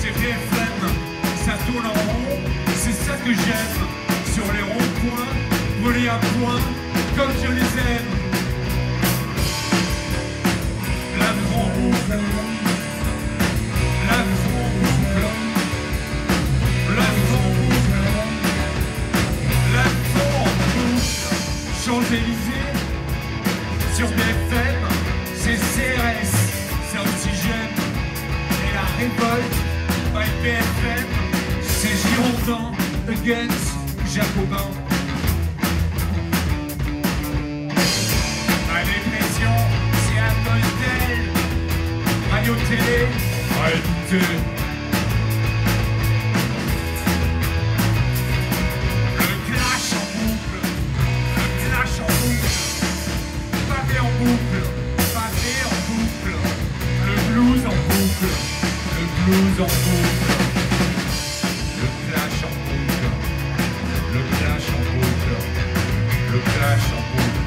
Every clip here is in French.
c'est VFM, ça tourne en rond, c'est ça que j'aime. Sur les ronds-points, volés à point, comme je les aime. Against Jacobin. Ma dépression, c'est à cause d'elle. télé. Some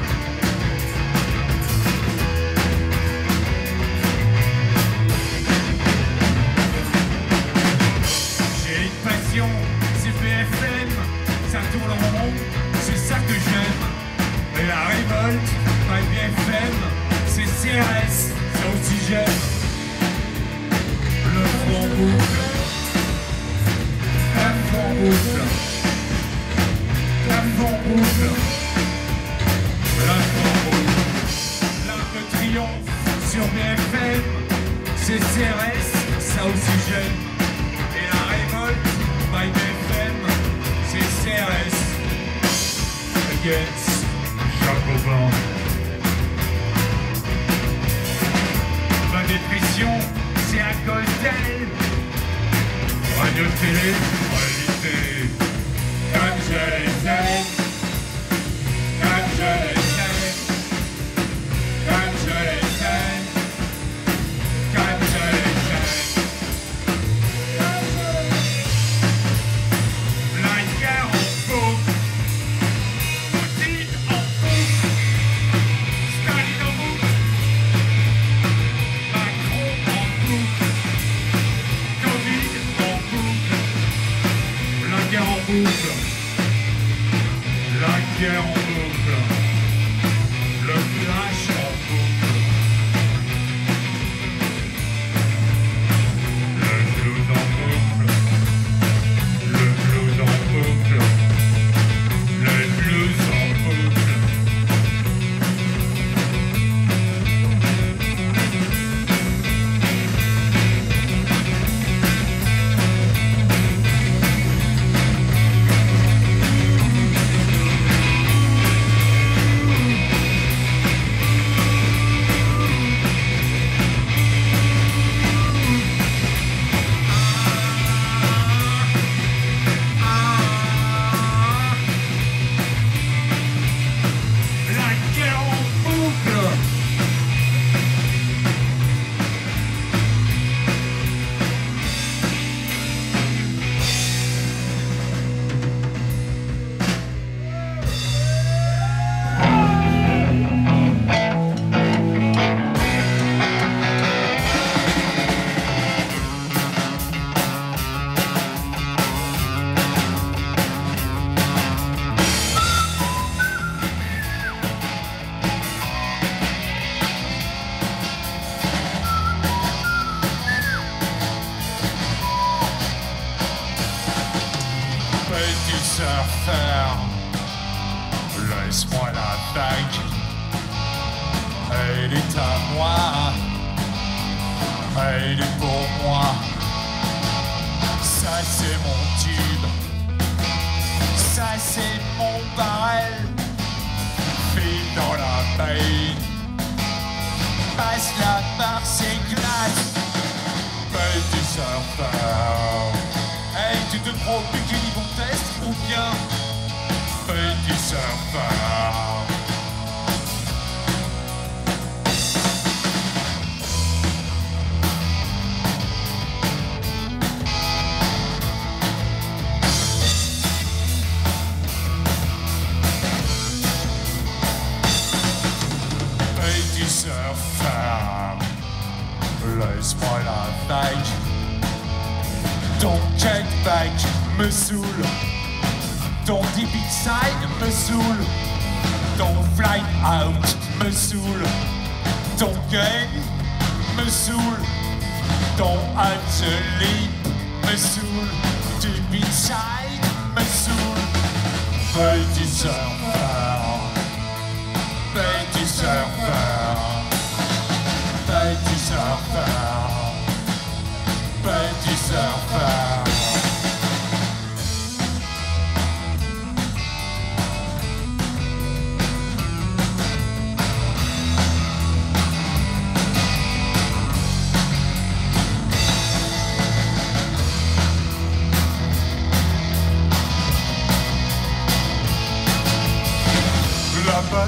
il est pour moi. Ça c'est mon tube, ça c'est mon barrel. File dans la paille, passe la barre, c'est glace. Paye du surfeur, hey tu te propices. feit Don't me saoule Don't deep inside, me saoule Don't fly out, me saoule Don't me saoule Don't me saoule Deep inside, me saoule They deserve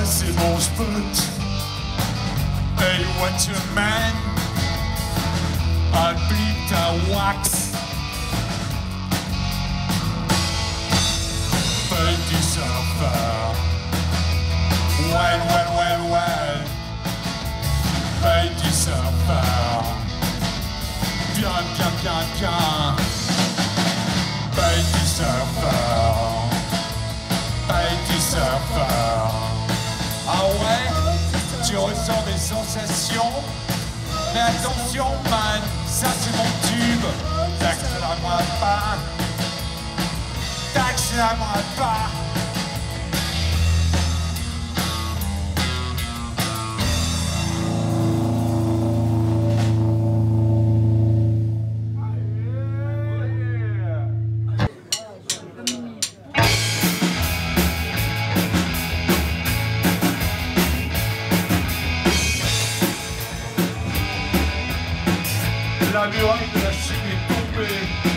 A bon je peux. Hey, what you man? I bleed a wax. Feuille du serveur. Well, well, well, well. Feuille du serveur. Bien, bien, bien, bien. Feuille du serveur. des sensations. Mais attention, man, ça c'est mon tube. T'accéléreras pas. T'accéléreras pas. right in a secret puppet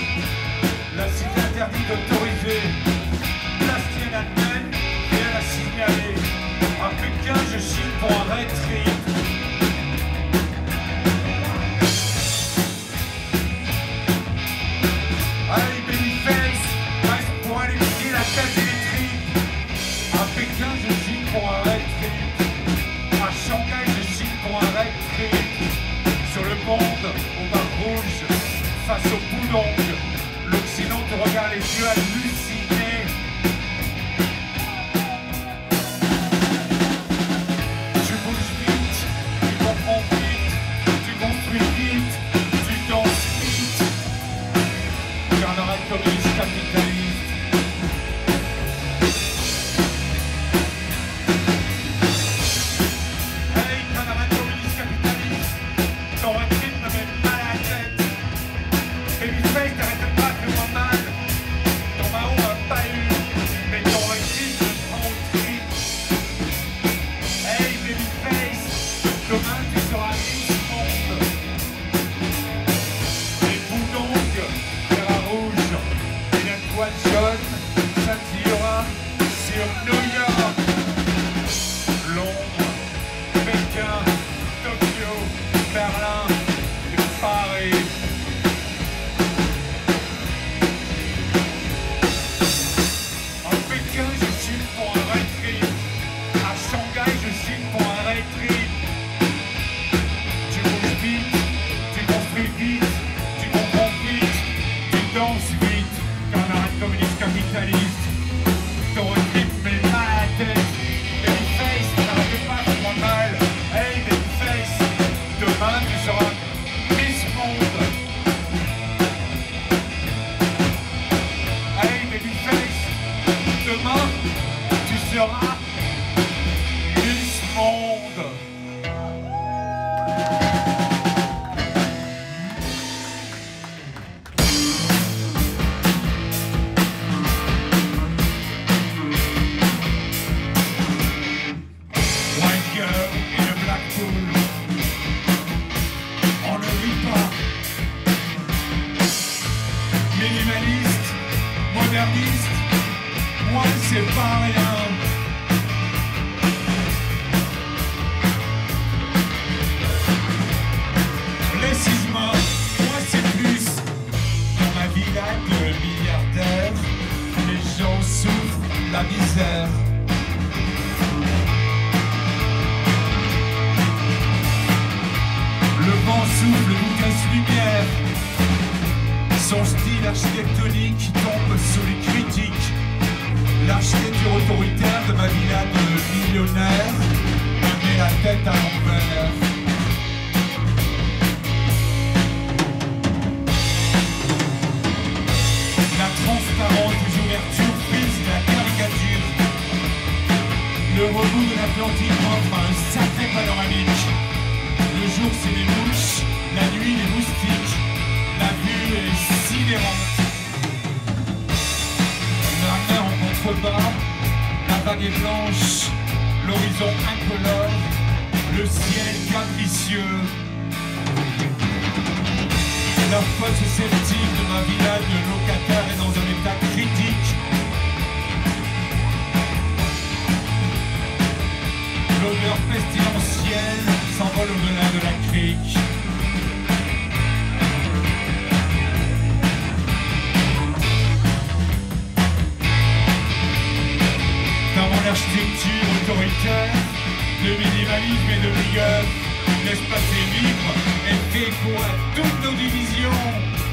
Son style architectonique tombe sous les critiques. L'architecture autoritaire de ma villa de millionnaire me met la tête à l'envers. La transparence des ouvertures frise la caricature. Le rebond de l'Atlantique offre un sacré panoramique. Le jour c'est les mouches, la nuit les moustiques. La mer en contrebas, la vague est blanche, l'horizon incolore, le ciel capricieux. La fosse sceptique de ma villa de minimalisme et de rigueur, l'espace est libre et fait toutes nos divisions?